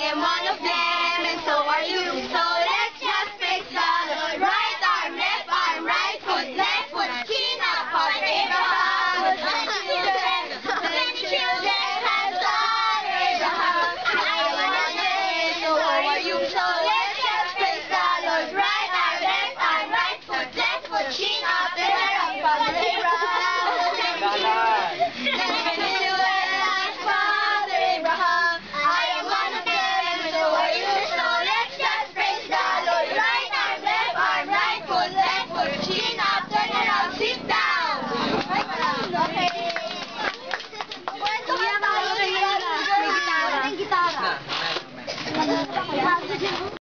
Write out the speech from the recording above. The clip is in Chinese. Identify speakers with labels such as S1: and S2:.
S1: I'm one of them. 好呀